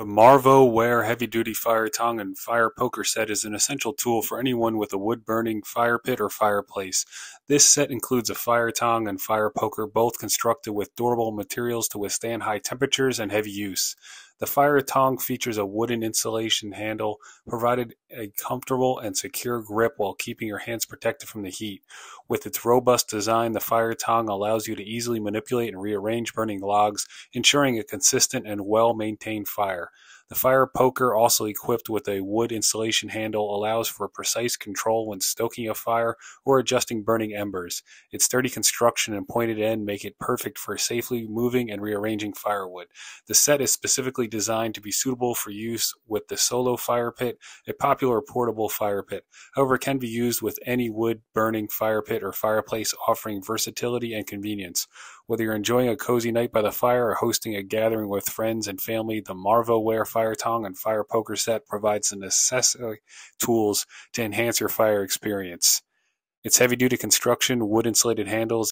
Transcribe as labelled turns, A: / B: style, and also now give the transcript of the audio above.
A: The Marvo-Ware heavy-duty fire tong and fire poker set is an essential tool for anyone with a wood-burning fire pit or fireplace. This set includes a fire tong and fire poker, both constructed with durable materials to withstand high temperatures and heavy use. The fire tong features a wooden insulation handle, providing a comfortable and secure grip while keeping your hands protected from the heat. With its robust design, the fire tong allows you to easily manipulate and rearrange burning logs, ensuring a consistent and well-maintained fire. The fire poker, also equipped with a wood insulation handle, allows for precise control when stoking a fire or adjusting burning embers. Its sturdy construction and pointed end make it perfect for safely moving and rearranging firewood. The set is specifically designed to be suitable for use with the solo fire pit, a popular portable fire pit. However, it can be used with any wood burning fire pit or fireplace, offering versatility and convenience. Whether you're enjoying a cozy night by the fire or hosting a gathering with friends and family, the Marvo-Ware Fire Tong and Fire Poker set provides the necessary tools to enhance your fire experience. Its heavy duty construction, wood insulated handles,